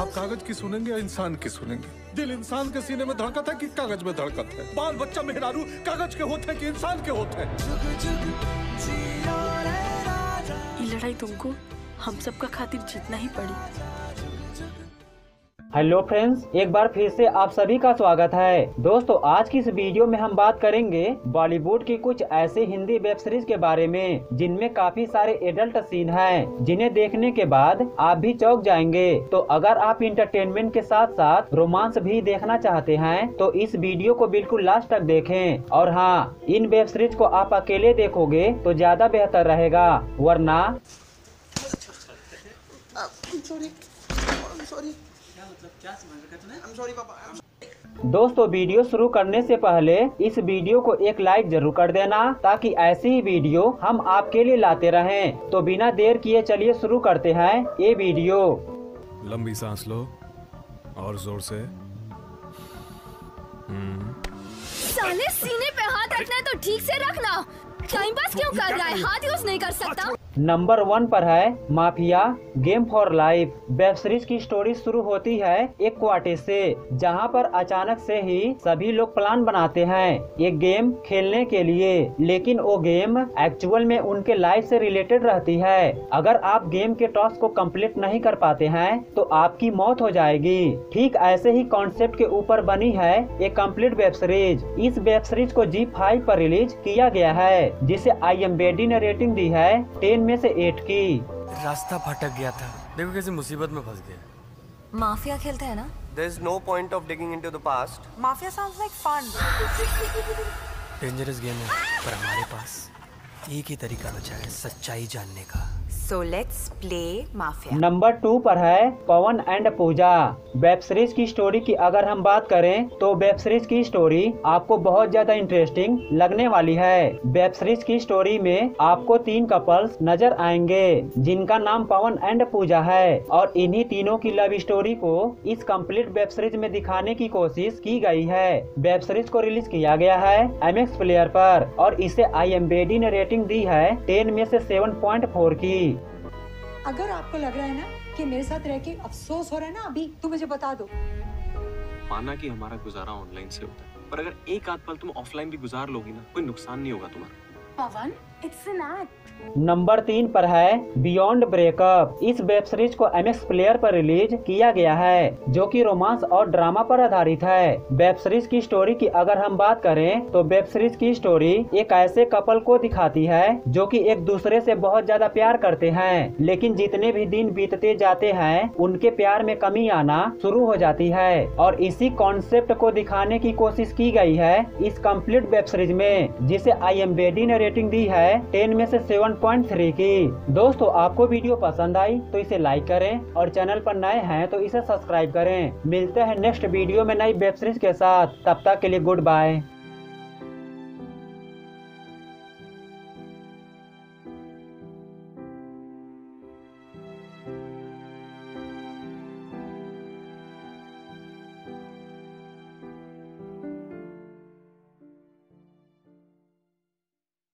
आप कागज़ की सुनेंगे या इंसान की सुनेंगे? दिल इंसान के सीने में धड़कत है कि कागज़ में धड़कत है? बाल बच्चा मेहरारू, कागज़ के होते हैं कि इंसान के होते हैं? ये लड़ाई तुमको, हम सबका खातिर जीतना ही पड़ी। हेलो फ्रेंड्स, एक बार फिर से आप सभी का स्वागत है। दोस्तों, आज की इस वीडियो में हम बात करेंगे बॉलीवुड की कुछ ऐसे हिंदी वेब सीरीज़ के बारे में, जिनमें काफ़ी सारे एडल्ट सीन हैं, जिन्हें देखने के बाद आप भी चौक जाएँगे। तो अगर आप इंटरटेनमेंट के साथ साथ रोमांस भी देखना चाहते हैं तो इस वीडियो को बिल्कुल लास्ट तक देखे। और हाँ इन वेब सीरीज़ को आप अकेले देखोगे तो ज़्यादा बेहतर रहेगा। वरना दोस्तों वीडियो शुरू करने से पहले इस वीडियो को एक लाइक ज़रूर कर देना ताकि ऐसी ही वीडियो हम आपके लिए लाते रहें। तो बिना देर किए चलिए शुरू करते हैं ये वीडियो। लंबी सांस लो और ज़ोर से। साले सीने पे हाथ रखना है तो ठीक से रखना। टाइम पास क्यों कर रहा है? हाथ यूज़ नहीं कर सकता। नंबर वन पर है, Mafia, game for life. Web series की स्टोरी शुरू होती है एक क्वार्टर से, जहाँ पर अचानक से ही सभी लोग प्लान बनाते हैं एक गेम खेलने के लिए। लेकिन वो गेम एक्चुअल में उनके लाइफ से रिलेटेड रहती है। अगर आप गेम के टॉस को कंप्लीट नहीं कर पाते हैं तो आपकी मौत हो जाएगी। ठीक ऐसे ही कॉन्सेप्ट के ऊपर बनी है एक कंप्लीट वेब सीरीज़। इस वेब सीरीज़ को जी फाइव पर रिलीज़ किया गया है, जिसे आई ने रेटिंग दी है टेन में से एट की। रास्ता भटक गया था। देखो कैसे मुसीबत में फंस गया। माफिया खेलते हैं ना? Is no point of digging into the past. Mafia sounds like fun dangerous game है पर हमारे पास एक ही तरीका बचा है सच्चाई जानने का। So let's play Mafia number two पर है Pawan and Pooja. Web series की स्टोरी की अगर हम बात करें तो वेब सीरीज़ की स्टोरी आपको बहुत ज़्यादा इंटरेस्टिंग लगने वाली है। वेब सीरीज़ की स्टोरी में आपको तीन कपल्स नज़र आएँगे जिनका नाम पवन एंड पूजा है। और इन्हीं तीनों की लव स्टोरी को इस कंप्लीट वेब सीरीज़ में दिखाने की कोशिश की गई है। वेब सीरीज़ को रिलीज़ किया गया है एम एक्स प्लेयर पर और इसे आई एम बेडी ने रेटिंग दी है टेन में से सेवन पॉइंट फोर की। अगर आपको लग रहा है ना कि मेरे साथ रह के अफसोस हो रहा है ना अभी तो मुझे बता दो। माना कि हमारा गुजारा ऑनलाइन से होता है पर अगर एक आध पल तुम ऑफलाइन भी गुजार लोगी ना कोई नुकसान नहीं होगा तुम्हारा। Pawan it's an act number तीन पर है बियॉन्ड ब्रेकअप इस वेब सीरीज़ को एम एक्स प्लेयर पर रिलीज़ किया गया है, जो कि रोमांस और ड्रामा पर आधारित है। वेब सीरीज़ की स्टोरी की अगर हम बात करें तो वेब सीरीज़ की स्टोरी एक ऐसे कपल को दिखाती है, जो कि एक दूसरे से बहुत ज़्यादा प्यार करते हैं। लेकिन जितने भी दिन बीतते जाते हैं, उनके प्यार में कमी आना शुरू हो जाती है। और इसी कॉन्सेप्ट को दिखाने की कोशिश की गई है, इस कंप्लीट वेब सीरीज़ में, जिसे आई एम ने रेटिंग दी है टेन में से सेवन पॉइंट थ्री की। दोस्तों, आपको वीडियो पसंद आई तो इसे लाइक करें और चैनल पर नए हैं तो इसे सब्सक्राइब करें। मिलते हैं नेक्स्ट वीडियो में नई वेब सीरीज़ के साथ। तब तक के लिए गुड बाय